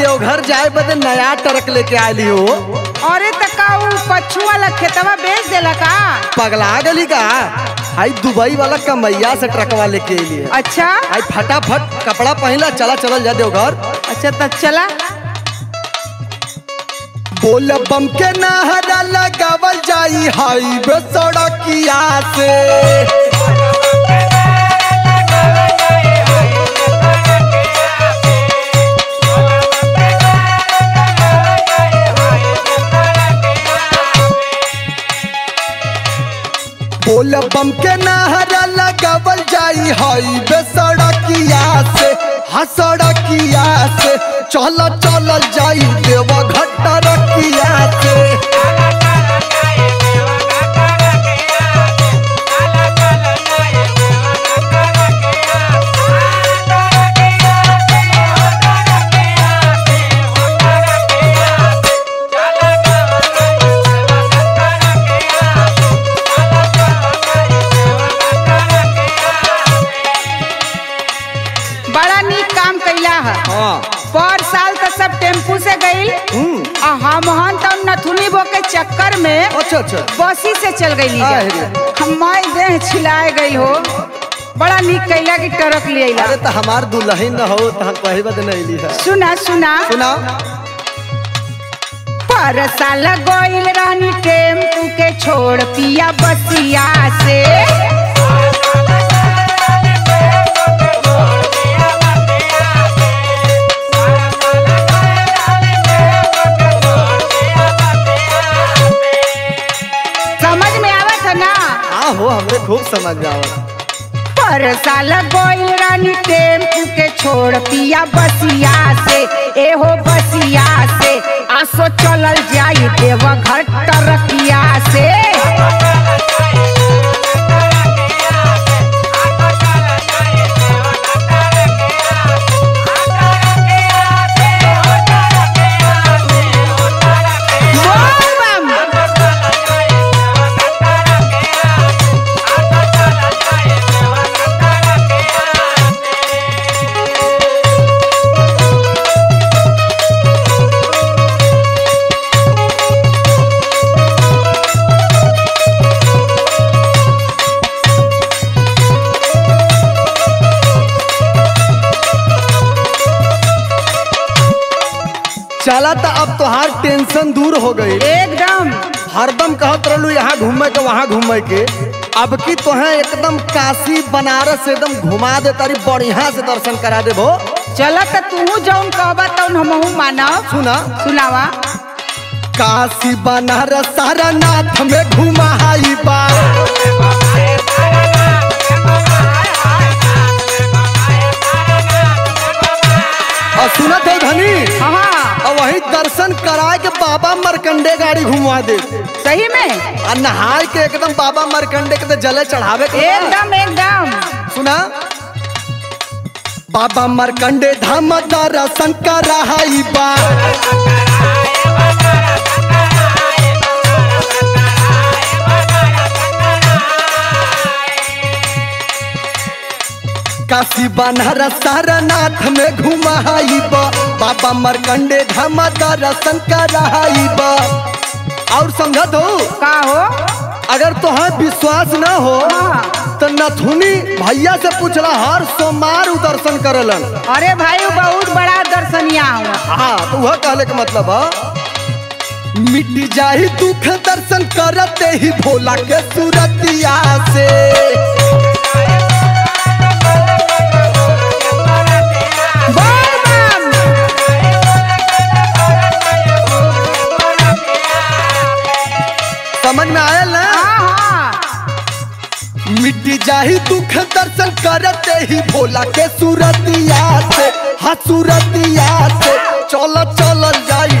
देवघर जाए बदे नया ट्रक लेके आयली हो। अरे त का उ पछू वाला खेतवा बेच देला का पगला गली का? हाई दुबई वाला कमैया से ट्रकवा लेके अली है। अच्छा? हाई फटाफट कपड़ा पहला चला चलल जा देवघर अच्छा त चला। बोल बम के नहरा लगावल जाई हाईवे सड़किया से। हाँ सड़किया से चल चलल बड़ा नीक काम कैला है। हाँ। पर साल तो सब टेंपू से गईल हम्म, आ हमहन तो नथुनी बो के चक्कर में अच्छा अच्छा। बसी से चल गई आहे रे। देह छिलाए गई हो। बड़ा नीक कैला की टरक ले अरे तो हमार दुल्हन न हो तो हम कही बद नहीं ली है। सुना सुना। सुना। पर साल गोइल रानी टेंपू के छोड़ पिया बसिया से। खूब समझ जाओ पर साल बोल रानी टेंपू के छोड़ पिया बसिया से, एहो बसिया से। आसो चलल जाई देवघर चला तो अब तोहार टेंशन दूर हो गई। एकदम। हरदम कहत रहलू यहाँ घूमे के वहाँ घूमे के अब की तोहे एकदम काशी बनारस एकदम घुमा दे तारी बढ़िया से दर्शन करा देबो चल त तू जौन कहबा तौन हमहू मानब सुना। सुनावा। काशी बनारस सारनाथ में घुमाई बा। और सुनत है धनी? हाँ वही दर्शन कराए के बाबा मरकंडे गाड़ी घुमा दे। सही में? और नहाय के एकदम बाबा मरकंडे के तो जले चढ़ावे के एकदम एकदम। सुना? बाबा मरकंडे धाम दर्शन कराई बा। बनारस सारनाथ में घुमाई बा बाबा मरकंडे धाम दर्शन कराई और समझत हो का हो? अगर तोहार विश्वास न हो हाँ। तो नथुनी भैया से पूछला हर सोमवार दर्शन करेलन। अरे भाई बहुत बड़ा दर्शनिया हाँ तो वह कहले के मतलब है। मिट जाही दुख दर्शन करते ही भोला के सूरतिया से। समझ में आया ना हाँ हाँ। मिट जाही दुख दर्शन करते ही भोला के सूरतिया से हाँ सूरतिया से। चल चल जाई।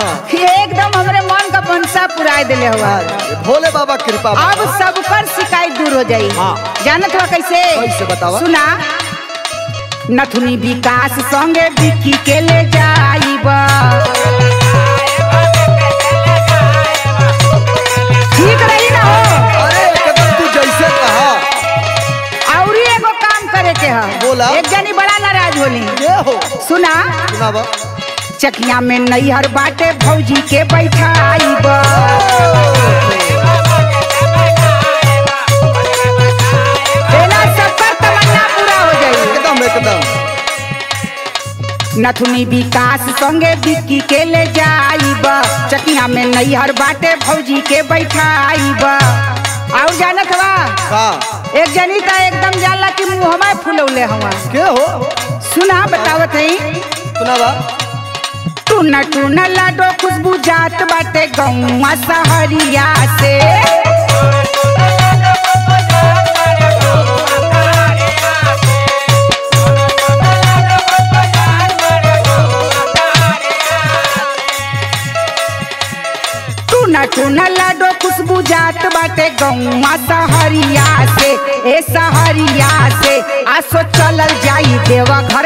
एकदम हमरे मन का मनसा पुराए दिले हुआ। भोले बाबा कृपा अब सब पर शिकायत दूर हो जाई। हाँ। जानत हुआ कैसे? कैसे बतावा? सुना। नथुनी विकास संगे बिक्की के ले जाइब। ठीक रही ना हो? अरे एकदम तू जैसे कहा। और एगो काम करे के ह। बोला। एक जनी बड़ा नाराज़ होली। ये हो? सुना। सुनावा चकिया में नैहर बाटे भौजी के हो एकदम नथुनी विकास संगे बिक्की के ले जाइब चकिया में नैहर बाटे भौजी के बैठाइब और जानत बा? हाँ। एक जनी त एकदम जानला कि मुँह में फुलौले हवा। के हो? सुना बतावत हई। सुनावा टूना टूना लाडो खुशबू जात बाटे गौवा सहरिया से। लाडो खुशबू जात बाटे गौवा सहरिया से, ए सहरिया से। आसो चलल जाई देवा घर